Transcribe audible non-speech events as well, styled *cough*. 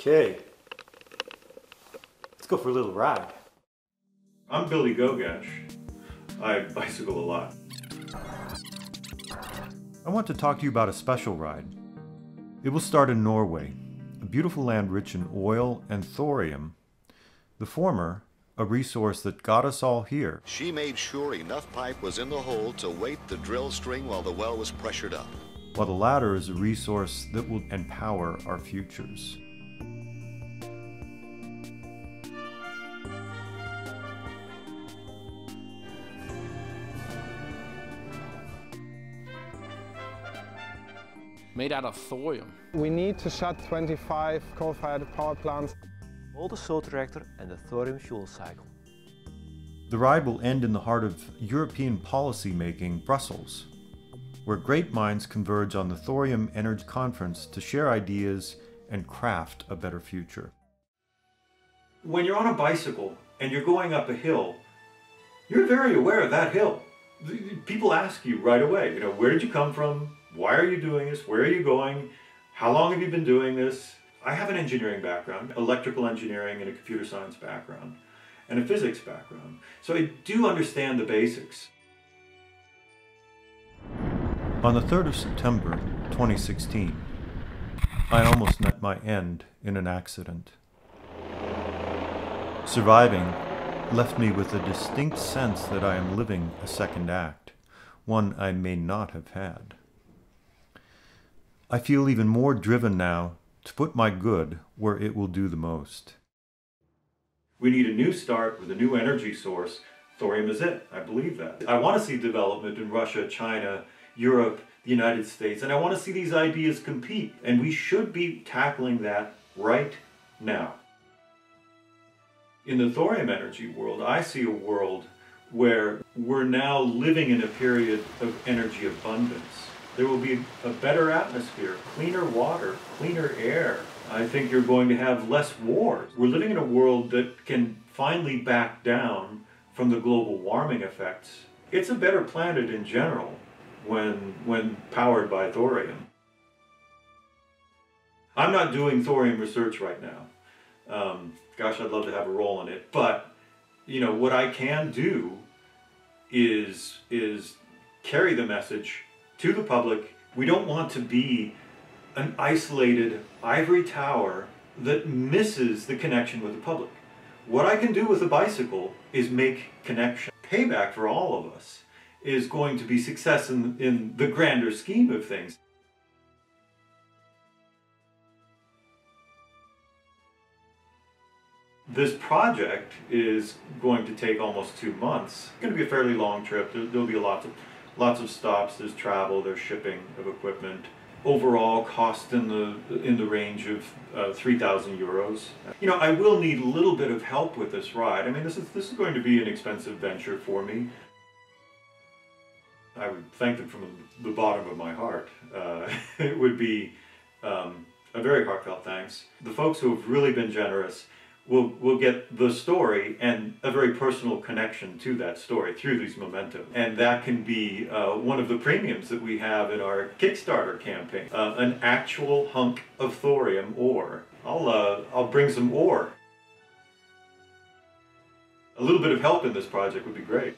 Okay. Let's go for a little ride. I'm Billy Gogesch. I bicycle a lot. I want to talk to you about a special ride. It will start in Norway, a beautiful land rich in oil and thorium. The former, a resource that got us all here. She made sure enough pipe was in the hole to weight the drill string while the well was pressured up. While the latter is a resource that will empower our futures. Made out of thorium. We need to shut 25 coal-fired power plants. molten salt reactor and the thorium fuel cycle. The ride will end in the heart of European policy making, Brussels, where great minds converge on the Thorium Energy Conference to share ideas and craft a better future. When you're on a bicycle and you're going up a hill, you're very aware of that hill. People ask you right away, you know, where did you come from? Why are you doing this? Where are you going? How long have you been doing this? I have an engineering background, electrical engineering and a computer science background, and a physics background. So I do understand the basics. On the 3rd of September 2016, I almost met my end in an accident. Surviving left me with a distinct sense that I am living a second act, one I may not have had. I feel even more driven now to put my good where it will do the most. We need a new start with a new energy source. Thorium is it. I believe that. I want to see development in Russia, China, Europe, the United States, and I want to see these ideas compete. And we should be tackling that right now. In the thorium energy world, I see a world where we're now living in a period of energy abundance. There will be a better atmosphere, cleaner water, cleaner air. I think you're going to have less wars. We're living in a world that can finally back down from the global warming effects. It's a better planet in general when, when powered by thorium. I'm not doing thorium research right now. Um, gosh, I'd love to have a role in it. But, you know, what I can do is, is carry the message to the public. We don't want to be an isolated ivory tower that misses the connection with the public. What I can do with a bicycle is make connection. Payback for all of us is going to be success in, in the grander scheme of things. This project is going to take almost two months. It's going to be a fairly long trip. There, will be a lot of lots of stops, there's travel, there's shipping of equipment. Overall cost in the in the range of uh, 3,000 euros. You know, I will need a little bit of help with this ride. I mean, this is this is going to be an expensive venture for me. I would thank them from the bottom of my heart. Uh, *laughs* it would be um, a very heartfelt thanks. The folks who have really been generous will will get the story and a very personal connection to that story through these momentum. And that can be uh, one of the premiums that we have in our Kickstarter campaign. Uh, an actual hunk of thorium ore. I'll, uh, I'll bring some ore. A little bit of help in this project would be great.